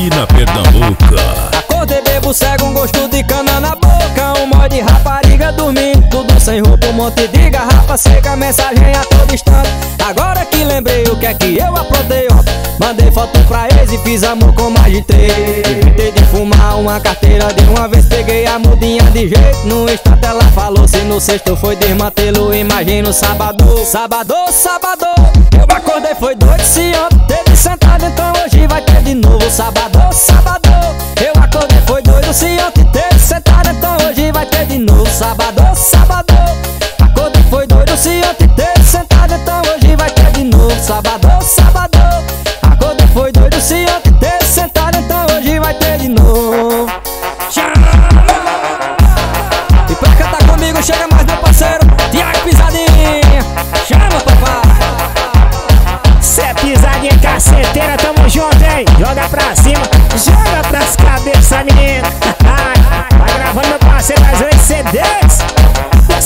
Carolina, Pernambuca. Acordei bebo, cego, um gosto de cana na boca. Um mó de rapariga dormindo, tudo sem roupa, um monte de garrafa seca. Mensagem a todo instante. Agora que lembrei o que é que eu aprontei. Mandei foto pra eles e fiz amor com mais de três. Evitei de fumar uma carteira de uma vez, peguei a mudinha de jeito. No instante ela falou: se no sexto foi desmantelo, imagina o sábado. Sábado, sábado. Eu acordei, foi doido, se ontem teve sentado, então hoje comigo chega mais meu parceiro Tiago Pisadinha Chama papai Cê é pisadinha caceteira, tamo junto, hein? Joga pra cima, joga pras cabeças, menino. Vai gravando meu parceiro das vezes CDs.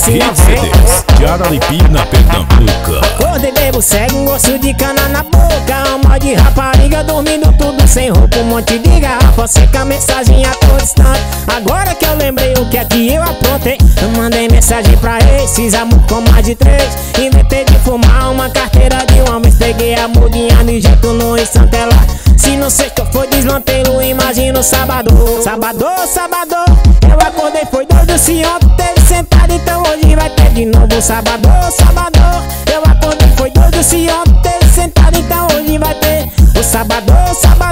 Hit. CDs de Araripina, Pernambuco. Acordei bebo, segue um gosto de cana na boca Alma de rapariga dormindo tudo sem roupa Um monte de garrafa seca, mensagem a todo instante. Agora que eu lembrei o que é que eu aprontei Eu mandei mensagem pra fiz amor com mais de três. Inventei de fumar uma carteira de uma vez Peguei a mudinha de jeito no instante ela. Se no sexto foi desmantelo, imagina o sábado. Sábado, sábado, eu acordei foi doido Se ontem teve sentado, então hoje vai ter de novo Sábado, sábado, eu acordei foi doido Se ontem teve sentado, então hoje vai ter O sábado, sábado,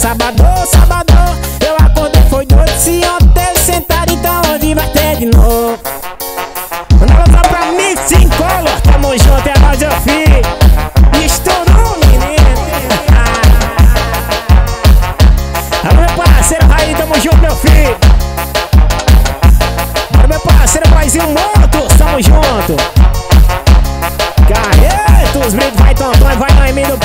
Sábado, sábado, eu acordei foi Se ontem sentado, então hoje vai ter de novo. Nós vamos pra Mix em Color, tamo junto, é nós, eu fiz. Estourou, menino. Alô, meu parceiro, Raí, tamo junto, meu filho. Alô, meu parceiro, Paizinho Motos, tamo junto. Carretos, brinde, vai Tontão, vai Noemi do